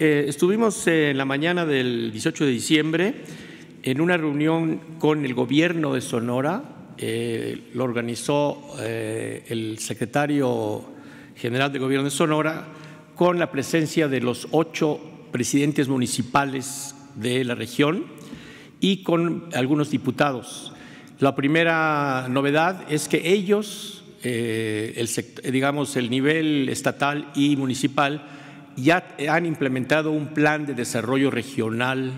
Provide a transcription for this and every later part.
Eh, estuvimos en la mañana del 18 de diciembre en una reunión con el gobierno de Sonora. Eh, lo organizó eh, el secretario general de gobierno de Sonora con la presencia de los ocho presidentes municipales de la región y con algunos diputados. La primera novedad es que ellos, el, digamos, el nivel estatal y municipal, ya han implementado un plan de desarrollo regional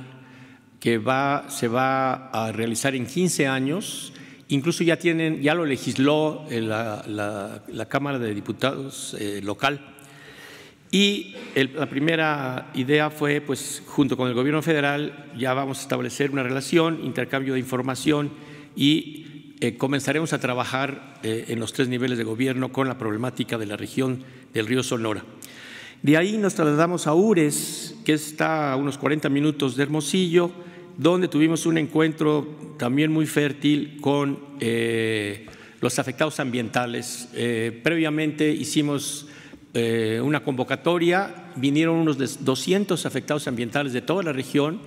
que va, se va a realizar en 15 años. Incluso ya tienen, ya lo legisló eh, la, Cámara de Diputados eh, local. Y la primera idea fue, pues, junto con el Gobierno federal, ya vamos a establecer una relación, intercambio de información y eh, comenzaremos a trabajar en los tres niveles de gobierno con la problemática de la región del río Sonora. De ahí nos trasladamos a Ures, que está a unos 40 minutos de Hermosillo, donde tuvimos un encuentro también muy fértil con eh, los afectados ambientales. Eh, previamente hicimos eh, una convocatoria, vinieron unos 200 afectados ambientales de toda la región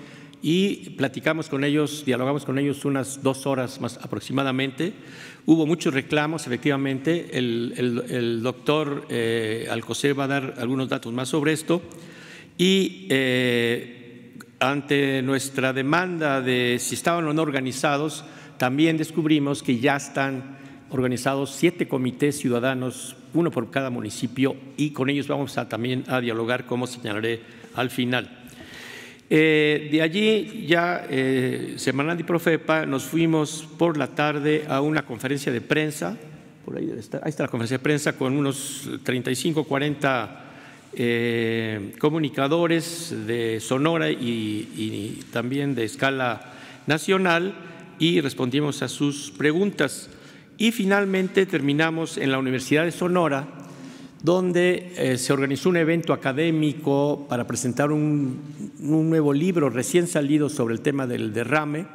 y platicamos con ellos, dialogamos con ellos unas dos horas más aproximadamente. Hubo muchos reclamos, efectivamente. El, doctor eh, Alcocer va a dar algunos datos más sobre esto. Y eh, ante nuestra demanda de si estaban o no organizados, también descubrimos que ya están organizados siete comités ciudadanos, uno por cada municipio, y con ellos vamos a, también a dialogar, como señalaré al final. Eh, de allí ya eh, Semanal y Profepa nos fuimos por la tarde a una conferencia de prensa, por ahí, está, la conferencia de prensa con unos 35, 40 eh, comunicadores de Sonora y, también de escala nacional y respondimos a sus preguntas. Y finalmente terminamos en la Universidad de Sonora donde eh, se organizó un evento académico para presentar un, nuevo libro recién salido sobre el tema del derrame